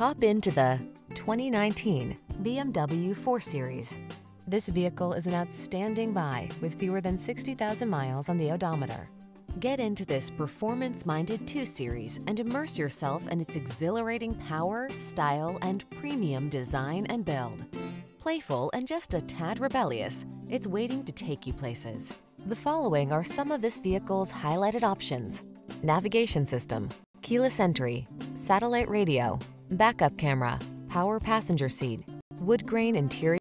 Hop into the 2019 BMW 4 Series. This vehicle is an outstanding buy with fewer than 60,000 miles on the odometer. Get into this performance-minded 2 Series and immerse yourself in its exhilarating power, style, and premium design and build. Playful and just a tad rebellious, it's waiting to take you places. The following are some of this vehicle's highlighted options. Navigation system, keyless entry, satellite radio, backup camera, power passenger seat, wood grain interior